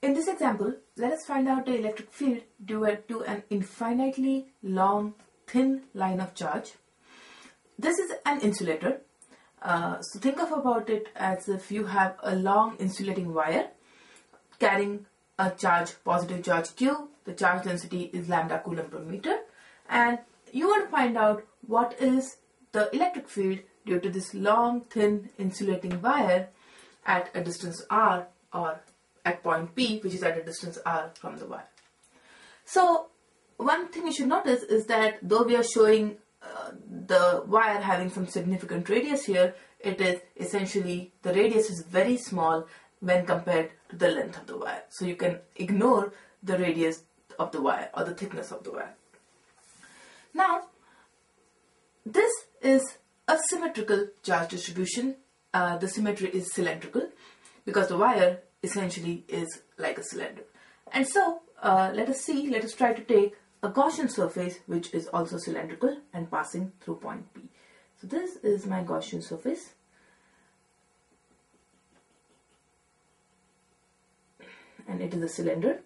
In this example, let us find out the electric field due to an infinitely long, thin line of charge. This is an insulator. Uh, so think of about it as if you have a long insulating wire carrying a charge, positive charge Q. The charge density is lambda coulomb per meter. And you want to find out what is the electric field due to this long, thin insulating wire at a distance r or at point P, which is at a distance r from the wire. So one thing you should notice is that though we are showing uh, the wire having some significant radius here, it is essentially the radius is very small when compared to the length of the wire. So you can ignore the radius of the wire or the thickness of the wire. Now, this is a symmetrical charge distribution. Uh, the symmetry is cylindrical because the wire essentially is like a cylinder. And so uh, let us see, let us try to take a Gaussian surface which is also cylindrical and passing through point P. So this is my Gaussian surface. And it is a cylinder.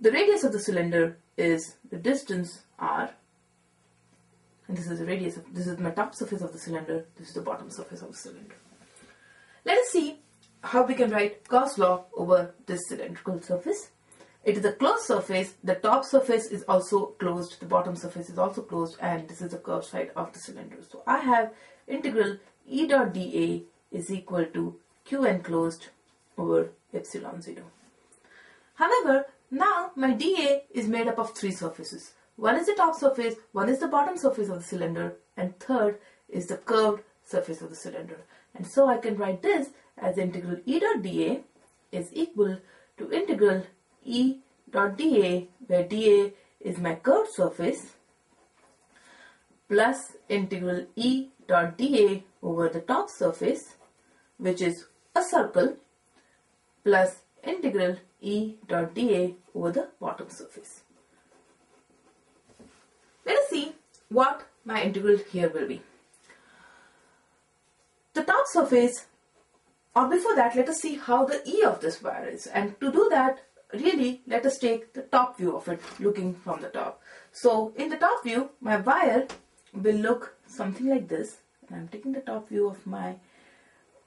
The radius of the cylinder is the distance r and this is the radius of this is my top surface of the cylinder. This is the bottom surface of the cylinder. Let us see how we can write Gauss law over this cylindrical surface. It is a closed surface. The top surface is also closed. The bottom surface is also closed. And this is the curved side of the cylinder. So I have integral E dot dA is equal to Q enclosed over epsilon 0 however now my dA is made up of three surfaces one is the top surface, one is the bottom surface of the cylinder, and third is the curved surface of the cylinder. And so I can write this as integral E dot dA is equal to integral E dot dA, where dA is my curved surface, plus integral E dot dA over the top surface, which is a circle, plus integral E dot dA over the bottom surface. Let us see what my integral here will be. The top surface, or before that, let us see how the E of this wire is. And to do that, really, let us take the top view of it, looking from the top. So, in the top view, my wire will look something like this. And I'm taking the top view of my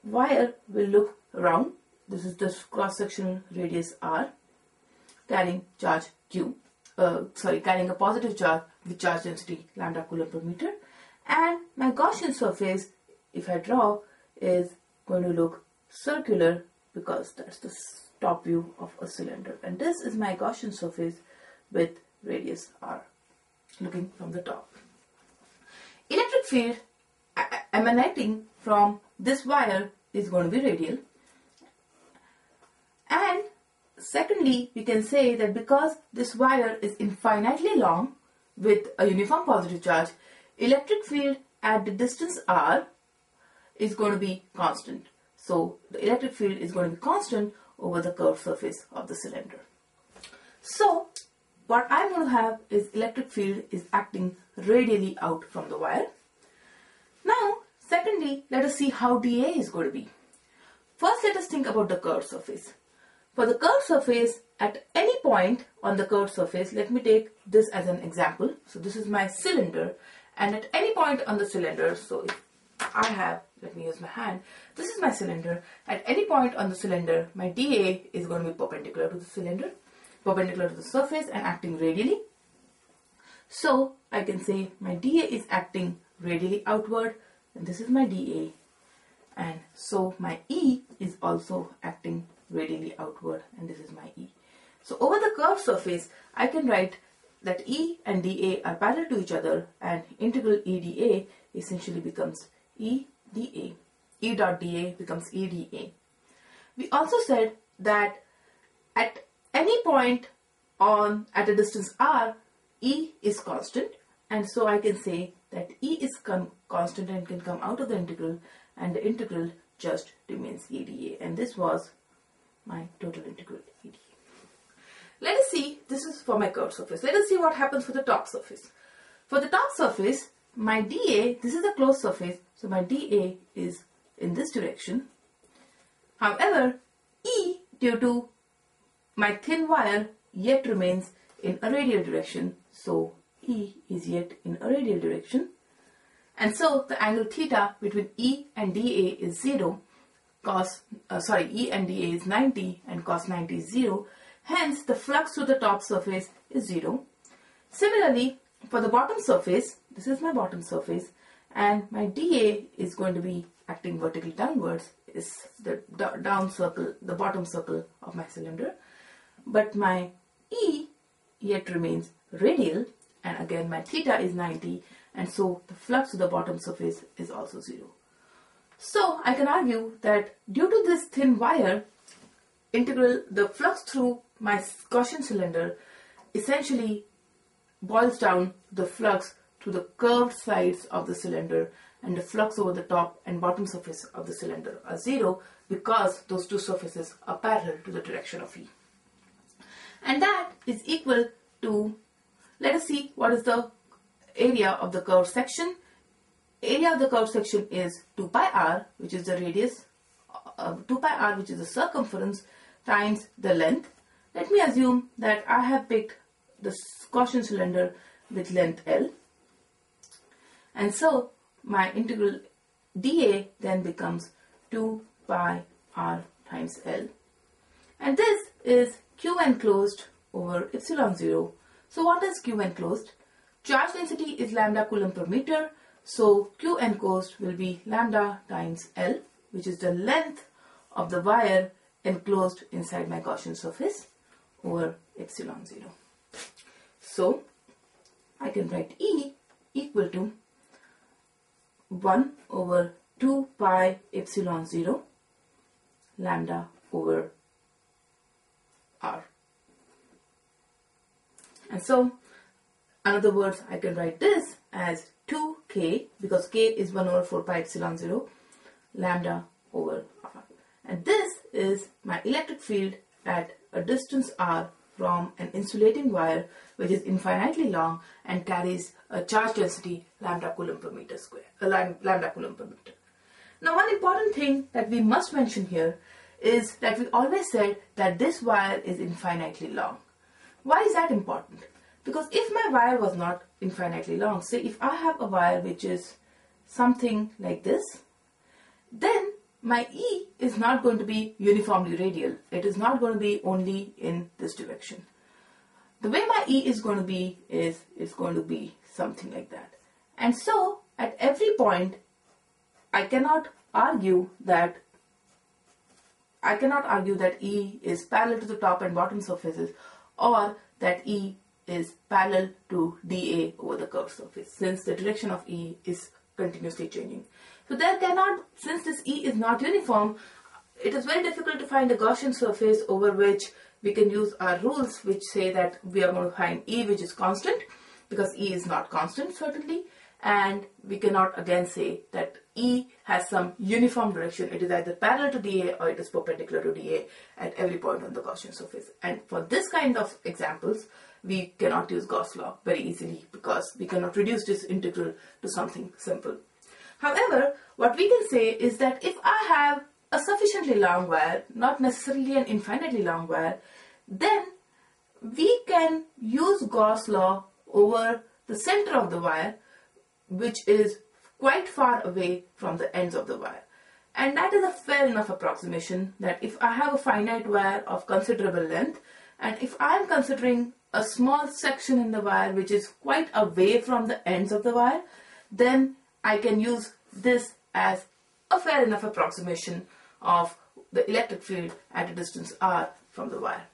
wire will look round. This is the cross-sectional radius R, carrying charge Q uh, sorry, carrying a positive charge with charge density lambda coulomb per meter. And my Gaussian surface, if I draw, is going to look circular because that's the top view of a cylinder. And this is my Gaussian surface with radius r, looking from the top. Electric field emanating from this wire is going to be radial Secondly, we can say that because this wire is infinitely long with a uniform positive charge, electric field at the distance r is going to be constant. So the electric field is going to be constant over the curved surface of the cylinder. So what I'm going to have is electric field is acting radially out from the wire. Now, secondly, let us see how dA is going to be. First, let us think about the curved surface. For the curved surface, at any point on the curved surface, let me take this as an example. So this is my cylinder and at any point on the cylinder, so I have, let me use my hand, this is my cylinder. At any point on the cylinder, my dA is going to be perpendicular to the cylinder, perpendicular to the surface and acting radially. So I can say my dA is acting radially outward and this is my dA and so my E is also acting radially outward and this is my E. So over the curved surface I can write that E and dA are parallel to each other and integral EdA essentially becomes EdA. E dot dA becomes EdA. We also said that at any point on at a distance r E is constant and so I can say that E is constant and can come out of the integral and the integral just remains EdA and this was my total integral EdA. Let us see, this is for my curved surface. Let us see what happens for the top surface. For the top surface, my dA, this is a closed surface, so my dA is in this direction. However, E due to my thin wire yet remains in a radial direction. So E is yet in a radial direction. And so the angle theta between E and dA is 0, cos, uh, sorry, E and dA is 90 and cos 90 is 0. Hence the flux to the top surface is 0. Similarly, for the bottom surface, this is my bottom surface and my dA is going to be acting vertically downwards is the down circle, the bottom circle of my cylinder. But my E yet remains radial and again my theta is 90 and so the flux to the bottom surface is also zero. So I can argue that due to this thin wire, integral the flux through my Gaussian cylinder essentially boils down the flux to the curved sides of the cylinder and the flux over the top and bottom surface of the cylinder are zero because those two surfaces are parallel to the direction of E. And that is equal to, let us see what is the area of the curved section. Area of the curved section is 2 pi r which is the radius, uh, 2 pi r which is the circumference times the length. Let me assume that I have picked the Gaussian cylinder with length L and so my integral dA then becomes 2 pi r times L. And this is Q enclosed over epsilon 0. So what is Q enclosed? Charge density is lambda coulomb per meter. So Q enclosed will be lambda times L, which is the length of the wire enclosed inside my Gaussian surface over epsilon 0. So I can write E equal to 1 over 2 pi epsilon 0 lambda over r. And so, in other words, I can write this as 2k because k is 1 over 4 pi epsilon 0 lambda over r. And this is my electric field at a distance r from an insulating wire which is infinitely long and carries a charge density lambda coulomb per meter square, uh, lambda coulomb per meter. Now one important thing that we must mention here is that we always said that this wire is infinitely long. Why is that important? Because if my wire was not infinitely long, say if I have a wire which is something like this, then my E is not going to be uniformly radial. It is not going to be only in this direction. The way my E is going to be is it's going to be something like that. And so at every point I cannot argue that I cannot argue that E is parallel to the top and bottom surfaces or that E is parallel to dA over the curved surface since the direction of E is continuously changing. So there cannot, since this E is not uniform, it is very difficult to find a Gaussian surface over which we can use our rules which say that we are going to find E which is constant because E is not constant certainly and we cannot again say that E has some uniform direction. It is either parallel to dA or it is perpendicular to dA at every point on the Gaussian surface. And for this kind of examples, we cannot use Gauss law very easily because we cannot reduce this integral to something simple. However, what we can say is that if I have a sufficiently long wire, not necessarily an infinitely long wire, then we can use Gauss law over the center of the wire, which is quite far away from the ends of the wire. And that is a fair enough approximation that if I have a finite wire of considerable length, and if I am considering a small section in the wire which is quite away from the ends of the wire, then I can use this as a fair enough approximation of the electric field at a distance r from the wire.